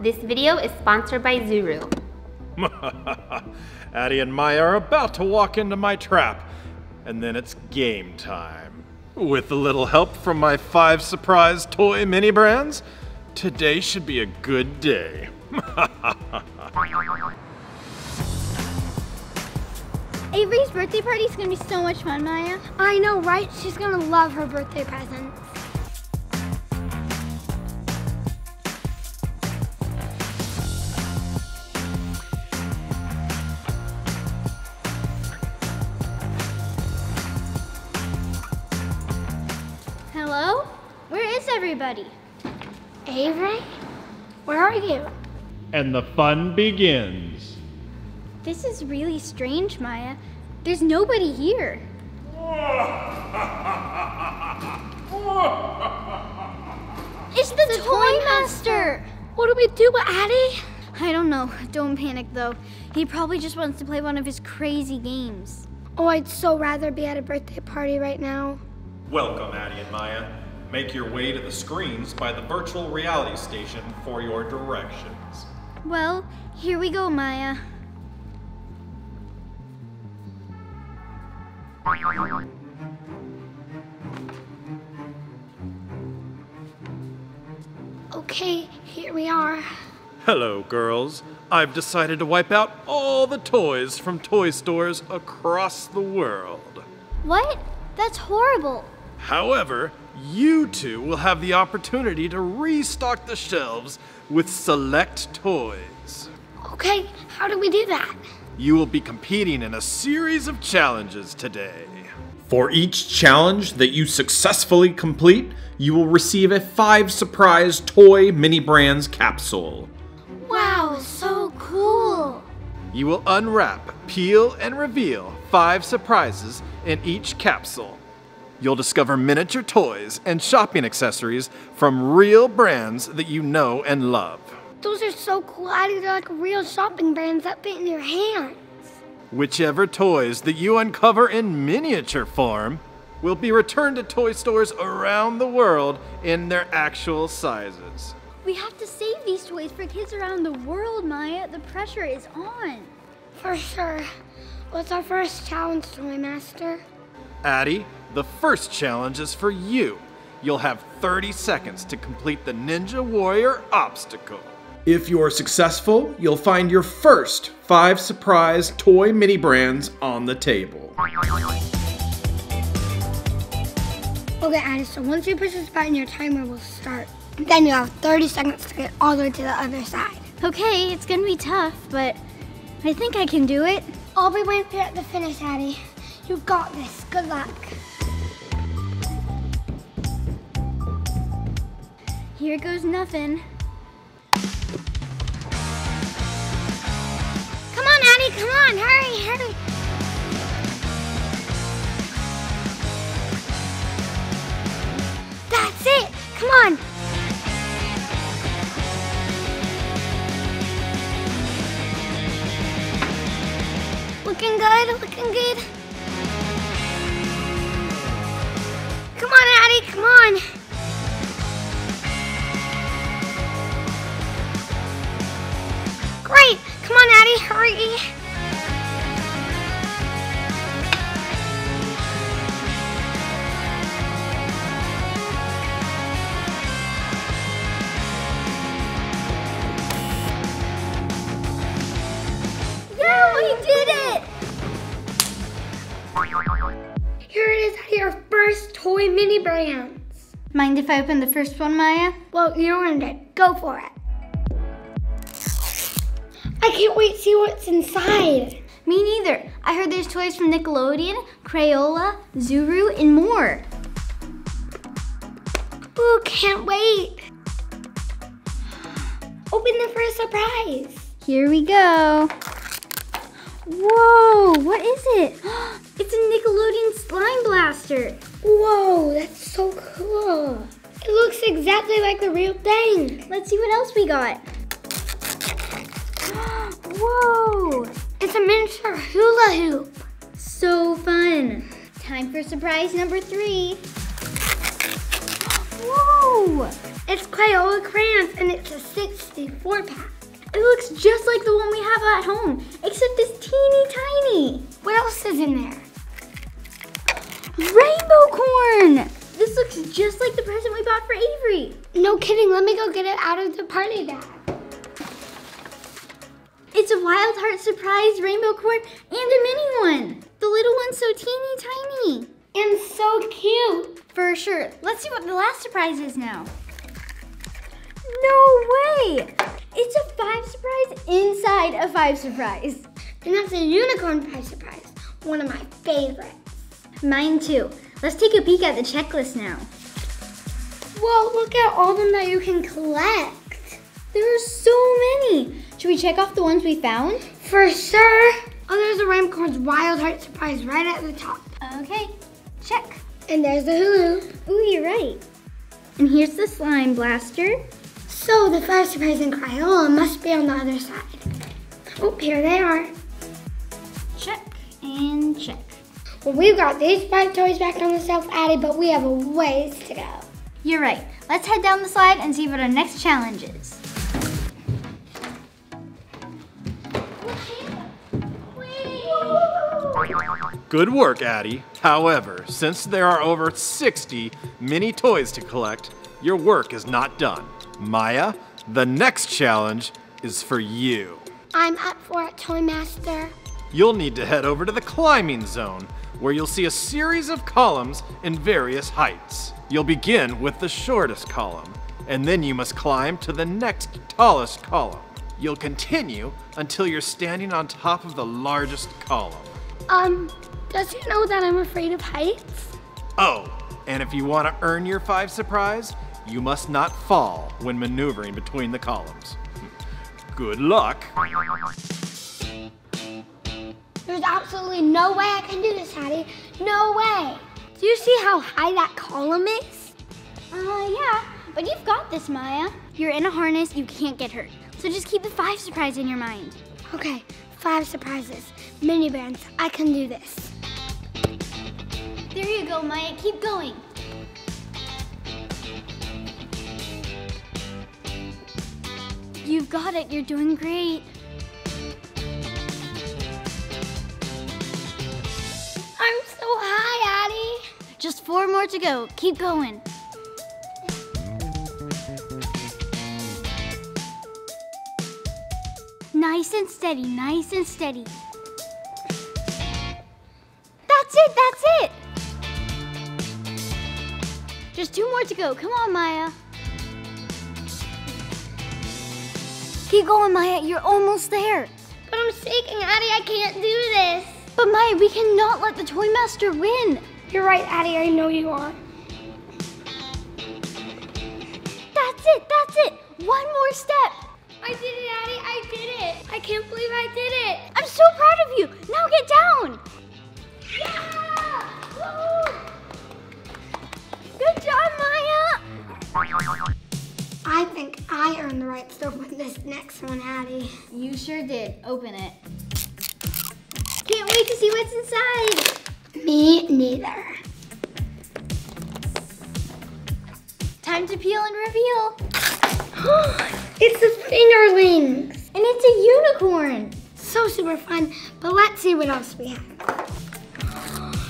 This video is sponsored by Zuru. Addy and Maya are about to walk into my trap, and then it's game time. With a little help from my five surprise toy mini brands, today should be a good day. Avery's birthday party is gonna be so much fun, Maya. I know, right? She's gonna love her birthday presents. Everybody? Avery? Where are you? and the fun begins. This is really strange, Maya. There's nobody here. It's the, Toy Master! What do we do, Addy? I don't know. Don't panic, though. He probably just wants to play one of his crazy games. Oh, I'd so rather be at a birthday party right now. Welcome, Addy and Maya. Make your way to the screens by the virtual reality station for your directions. Well, here we go, Maya. Okay, here we are. Hello, girls. I've decided to wipe out all the toys from toy stores across the world. What? That's horrible. However, you two will have the opportunity to restock the shelves with select toys. Okay, how do we do that? You will be competing in a series of challenges today. For each challenge that you successfully complete, you will receive a five surprise toy mini brands capsule. Wow, so cool. You will unwrap, peel, and reveal five surprises in each capsule. You'll discover miniature toys and shopping accessories from real brands that you know and love. Those are so cool, Addy. They're like real shopping brands that fit in your hands. Whichever toys that you uncover in miniature form will be returned to toy stores around the world in their actual sizes. We have to save these toys for kids around the world, Maya. The pressure is on. For sure. What's our first challenge, Toy Master? Addy, the first challenge is for you. You'll have 30 seconds to complete the Ninja Warrior obstacle. If you're successful, you'll find your first five surprise toy mini brands on the table. Okay, Addy, so once you push this button, your timer will start. Then you have 30 seconds to get all the way to the other side. Okay, it's gonna be tough, but I think I can do it. I'll be waiting for you at the finish, Addy. You got this. Good luck. Here goes nothing. Come on, Addy, come on. Hurry, hurry. That's it. Come on. Looking good, looking good. Come on, Addy, come on. Great! Come on, Addy, hurry! Mini brands. Mind if I open the first one, Maya? Well, you earned it. Go for it. I can't wait to see what's inside. Me neither. I heard there's toys from Nickelodeon, Crayola, Zuru, and more. Ooh, can't wait. Open the first surprise. Here we go. Whoa, what is it? It's a Nickelodeon slime blaster. Whoa, that's so cool. It looks exactly like the real thing. Let's see what else we got. Whoa, It's a miniature hula hoop. so fun. Time for surprise number three. Whoa, It's Crayola crayons, and it's a 64 pack. It looks just like the one we have at home, except it's teeny tiny. What else is in there? Rainbocorn! This looks just like the present we bought for Avery. No kidding, let me go get it out of the party bag. It's a Wild Heart Surprise Rainbocorn and a mini one. The little one's so teeny tiny. And so cute. For sure. Let's see what the last surprise is now. No way! It's a five surprise inside a five surprise. And that's a unicorn pie surprise. One of my favorites. Mine too. Let's take a peek at the checklist now. Whoa, look at all of them that you can collect. There are so many. Should we check off the ones we found? For sure. Oh, there's a Rainbocorns Wild Heart surprise right at the top. Okay, check. And there's the hoop. Ooh, you're right. And here's the slime blaster. So the first surprise in Crayola oh, must be on the other side. Oh, here they are. Check and check. Well, we've got these five toys back on the shelf, Addy, but we have a ways to go. You're right. Let's head down the slide and see what our next challenge is. Good work, Addy. However, since there are over 60 mini toys to collect, your work is not done. Maya, the next challenge is for you. I'm up for it, Toy Master. You'll need to head over to the climbing zone, where you'll see a series of columns in various heights. You'll begin with the shortest column, and then you must climb to the next tallest column. You'll continue until you're standing on top of the largest column. Um, does he know that I'm afraid of heights? Oh, and if you want to earn your five surprise, you must not fall when maneuvering between the columns. Good luck. There's absolutely no way I can do this, Addy. No way. Do you see how high that column is? Uh, yeah, but you've got this, Maya. You're in a harness, you can't get hurt. So just keep the five surprise in your mind. Okay, five surprises. Mini bands, I can do this. There you go, Maya. Keep going. You've got it. You're doing great. I'm so high, Addy. Just four more to go. Keep going. Nice and steady, nice and steady. That's it, that's it. Just two more to go. Come on, Maya. Keep going, Maya. You're almost there. But I'm shaking, Addy. I can't do this. But Maya, we cannot let the Toy Master win. You're right, Addy. I know you are. That's it, that's it. One more step. I did it, Addy. I did it. I can't believe I did it. I'm so proud of you. Now get down. Yeah! Woo! Good job, Maya. I think I earned the right to open this next one, Addy. You sure did. Open it. What's inside. Me neither. Time to peel and reveal. it's the fingerlings. And it's a unicorn. So super fun. But let's see what else we have.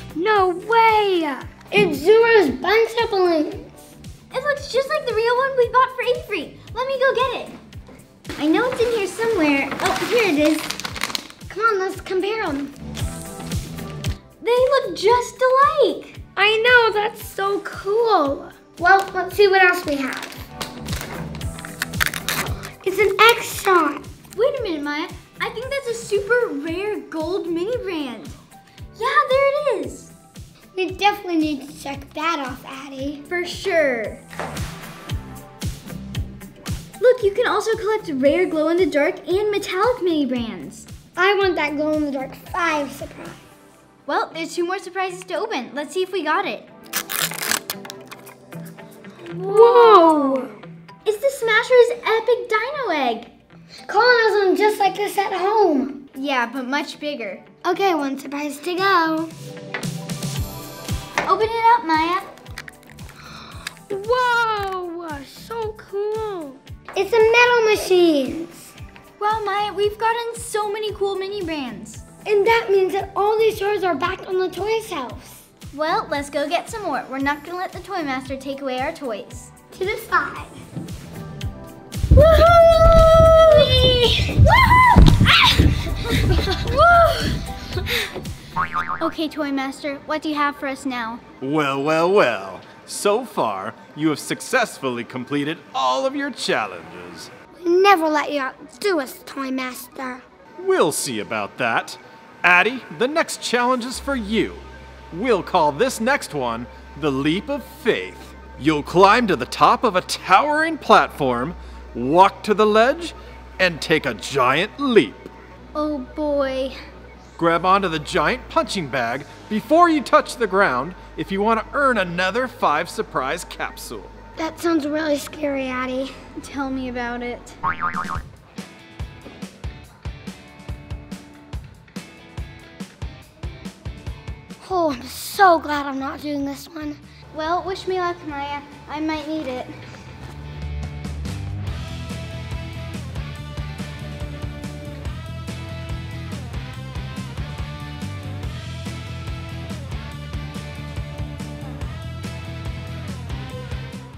No way! It's Zuru's Bunchablings. It looks just like the real one we bought for Avery. Let me go get it. I know it's in here somewhere. Oh, here it is. Come on, let's compare them. They look just alike. I know, that's so cool. Well, let's see what else we have. It's an X shot. Wait a minute, Maya. I think that's a super rare gold mini brand. Yeah, there it is. We definitely need to check that off, Addy. For sure. Look, you can also collect rare glow in the dark and metallic mini brands. I want that glow in the dark five surprise. Well, there's two more surprises to open. Let's see if we got it. Whoa! It's the Smasher's Epic Dino Egg. Colin has one just like this at home. Yeah, but much bigger. Okay, one surprise to go. Open it up, Maya. Whoa! So cool. It's a metal machines. Wow, Maya, we've gotten so many cool mini brands. And that means that all these toys are back on the toy shelves. Well, let's go get some more. We're not gonna let the Toy Master take away our toys. To the side. Woohoo! Woohoo! okay, Toy Master, what do you have for us now? Well, well, well. So far, you have successfully completed all of your challenges. We never let you outdo us, Toy Master. We'll see about that. Addy, the next challenge is for you. We'll call this next one the Leap of Faith. You'll climb to the top of a towering platform, walk to the ledge, and take a giant leap. Oh boy. Grab onto the giant punching bag before you touch the ground if you want to earn another five surprise capsule. That sounds really scary, Addy. Tell me about it. Oh, I'm so glad I'm not doing this one. Well, wish me luck, Maya. I might need it.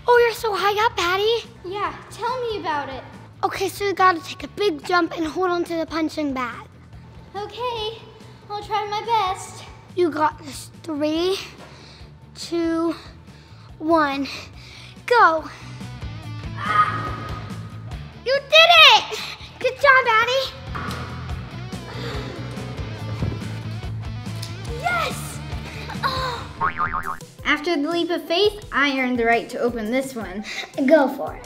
Oh, you're so high up, Addy. Yeah, tell me about it. Okay, so you gotta take a big jump and hold on to the punching bag. Okay, I'll try my best. You got this. Three, two, one, go. You did it! Good job, Addy. Yes! Oh. After the leap of faith, I earned the right to open this one. Go for it.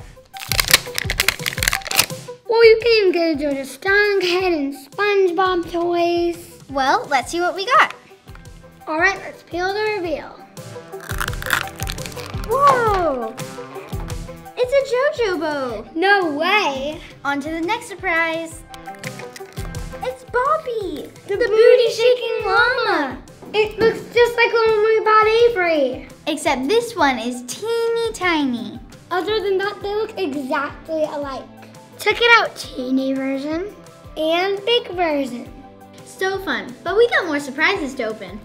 Well, you can even get a Georgia Stronghead and SpongeBob toys. Well, let's see what we got. All right, let's peel the reveal. Whoa! It's a JoJo bow. No way. On to the next surprise. It's Boppi, The, booty shaking llama. It looks just like the one we bought Avery. Except this one is teeny tiny. Other than that, they look exactly alike. Check it out, teeny version and big version. So fun, but we got more surprises to open.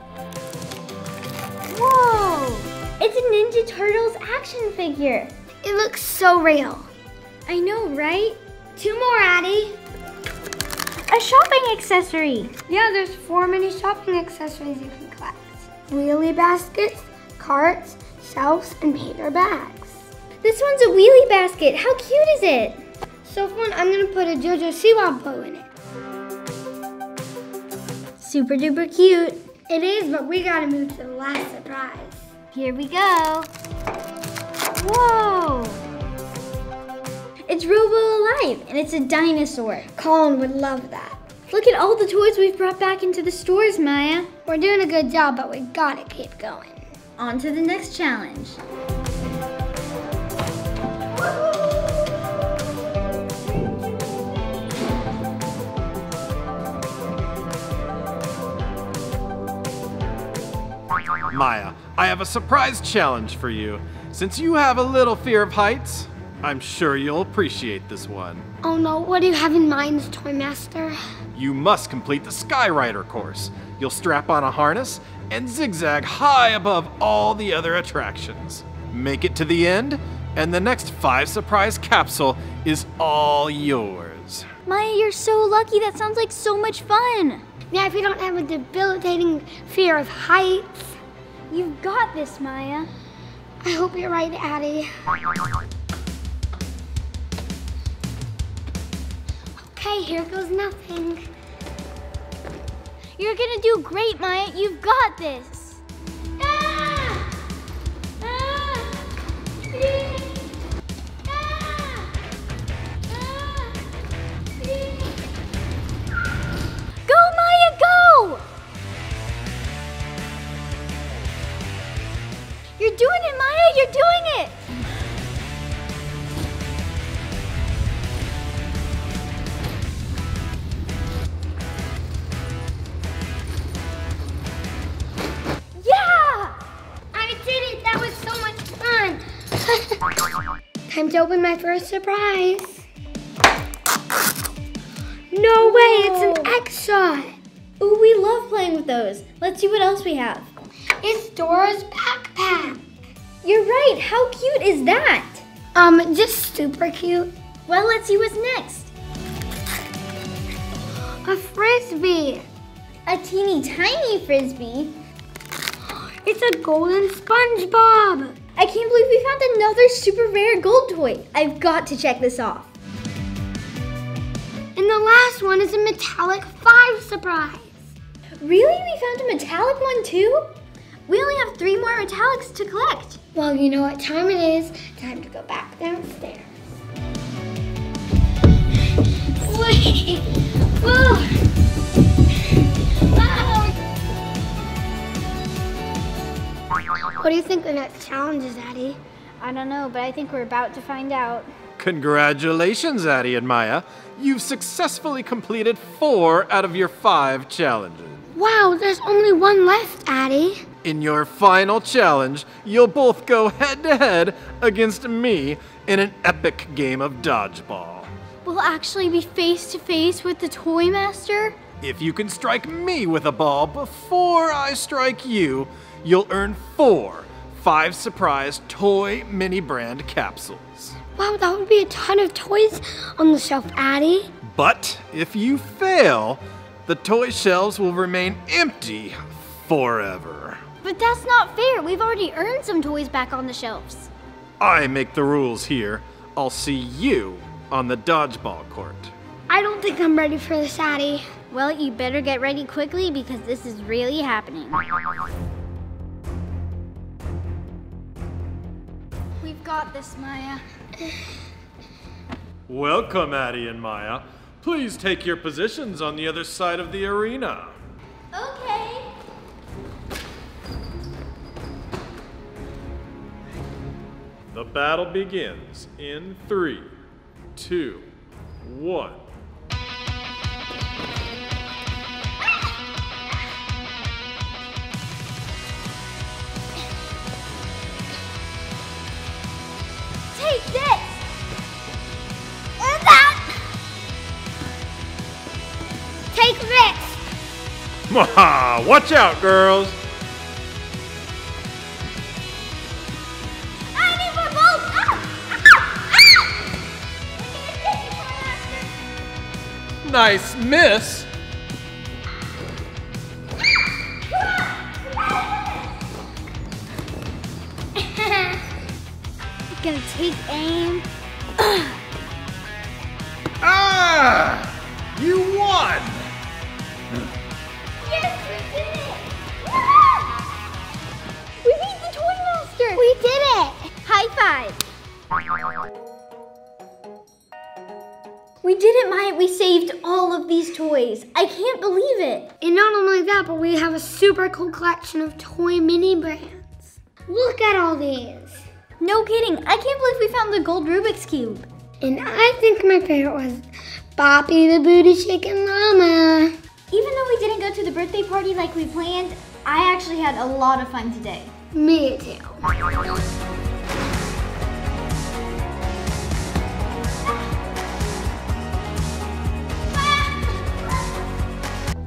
Whoa! It's a Ninja Turtles action figure. It looks so real. I know, right? Two more, Addy. A shopping accessory. Yeah, there's four mini shopping accessories you can collect. Wheelie baskets, carts, shelves, and paper bags. This one's a wheelie basket. How cute is it? So fun, I'm gonna put a JoJo Siwa bow in it. Super duper cute. It is, but we gotta move to the last surprise. Here we go. Whoa! It's Robo Alive, and it's a dinosaur. Colin would love that. Look at all the toys we've brought back into the stores, Maya. We're doing a good job, but we gotta keep going. On to the next challenge. Maya, I have a surprise challenge for you. Since you have a little fear of heights, I'm sure you'll appreciate this one. Oh no, what do you have in mind, Toy Master? You must complete the Skyrider course. You'll strap on a harness and zigzag high above all the other attractions. Make it to the end, and the next five surprise capsule is all yours. Maya, you're so lucky. That sounds like so much fun. Yeah, if you don't have a debilitating fear of heights. You've got this, Maya. I hope you're right, Addy. Okay, here goes nothing. You're gonna do great, Maya. You've got this. To open my first surprise. No way, it's an X-Shot. Ooh, we love playing with those. Let's see what else we have. It's Dora's backpack. You're right. How cute is that? Um, just super cute. Well, let's see what's next. A frisbee. A teeny tiny frisbee. It's a golden SpongeBob. I can't believe we found another super rare gold toy. I've got to check this off. And the last one is a metallic five surprise. Really? We found a metallic one too? We only have three more metallics to collect. Well, you know what time it is. Time to go back downstairs. Wait. Whoa. What do you think the next challenge is, Addy? I don't know, but I think we're about to find out. Congratulations, Addy and Maya. You've successfully completed four out of your five challenges. Wow, there's only one left, Addy. In your final challenge, you'll both go head to head against me in an epic game of dodgeball. We'll actually be face to face with the Toy Master? If you can strike me with a ball before I strike you, you'll earn four five surprise toy mini brand capsules. Wow, that would be a ton of toys on the shelf, Addy. But if you fail, the toy shelves will remain empty forever. But that's not fair. We've already earned some toys back on the shelves. I make the rules here. I'll see you on the dodgeball court. I don't think I'm ready for this, Addy. Well, you better get ready quickly because this is really happening. This, Maya. Welcome, Addy and Maya. Please take your positions on the other side of the arena. Okay. The battle begins in three, two, one. Watch out, girls! I need more balls! Ah! Ah! Ah! Nice miss! Gonna take aim. Ah! You won! We did it. High five! We did it, Maya. We saved all of these toys. I can't believe it. And not only that, but we have a super cool collection of toy mini brands. Look at all these. No kidding. I can't believe we found the gold Rubik's Cube. And I think my favorite was Boppi the Booty Shaking Llama. Even though we didn't go to the birthday party like we planned, I actually had a lot of fun today. Me too.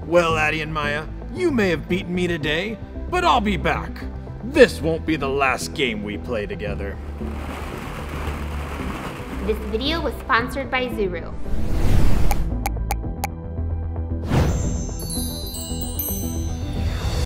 Well, Addy and Maya, you may have beaten me today, but I'll be back. This won't be the last game we play together. This video was sponsored by Zuru.